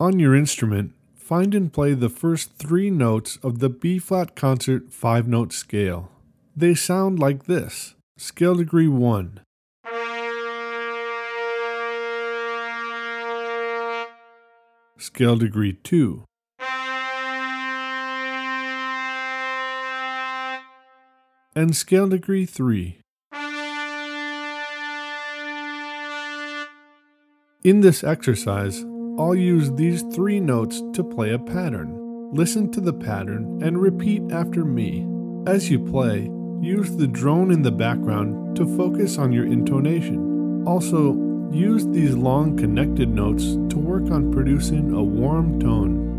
On your instrument, find and play the first three notes of the B flat concert five note scale. They sound like this Scale degree 1. Scale degree 2. And scale degree 3. In this exercise, I'll use these three notes to play a pattern. Listen to the pattern and repeat after me. As you play, use the drone in the background to focus on your intonation. Also, use these long connected notes to work on producing a warm tone.